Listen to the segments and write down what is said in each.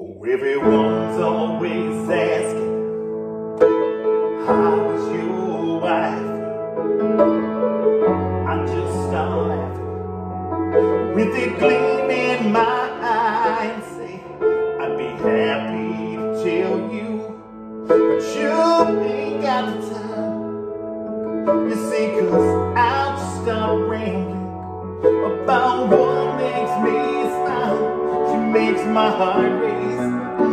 Oh, everyone's always asking, how is your wife? I just start laughing with a gleam makes my heart race,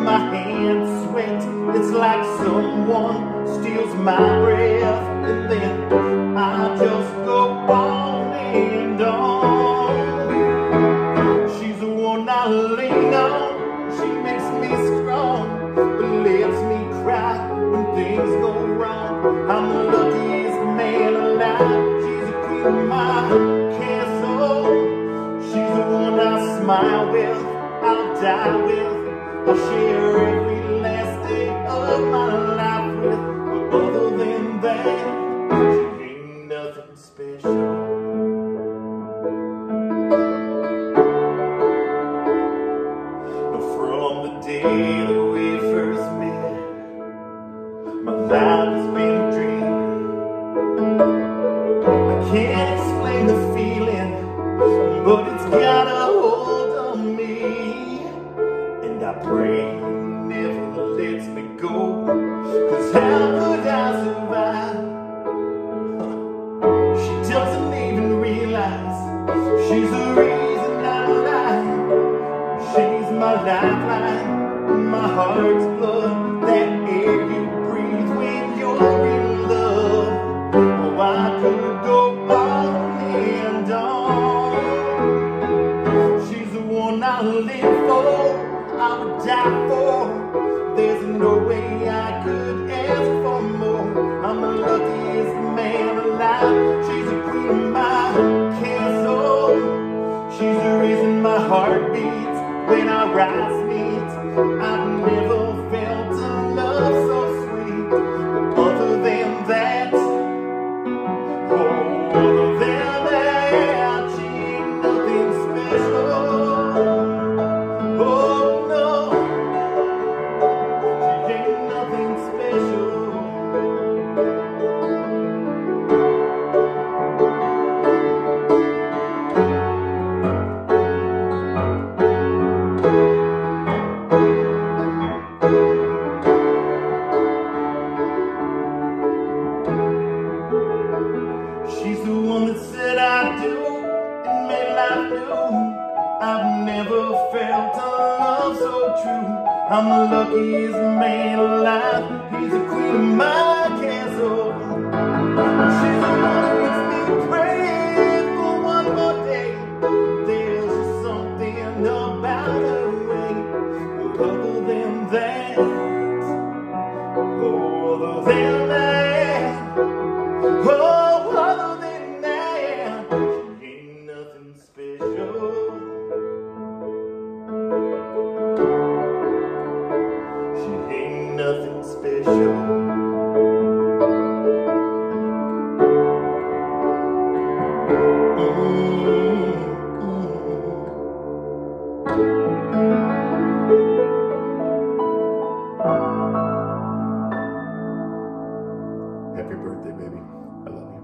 my hands sweat. It's like someone steals my breath, and then I just go on and on. She's the one I lean on. Die with. I'll share every last day of my life with. But other than that, she ain't nothing special. From the day Pray never lets me go. Cause how could I survive? She doesn't even realize she's the reason I'm alive. She's my lifeline, my heart's blood, that air you breathe when you're in love. Oh, I could go on and on. She's the one I live for, I would die for. There's no way I could ask for more. I'm the luckiest man alive. She's the queen of my castle. She's the reason my heart beats when our eyes meet. I've never new. I've never felt a love so true. I'm the luckiest man alive. He's the queen of my Happy birthday, baby. I love you.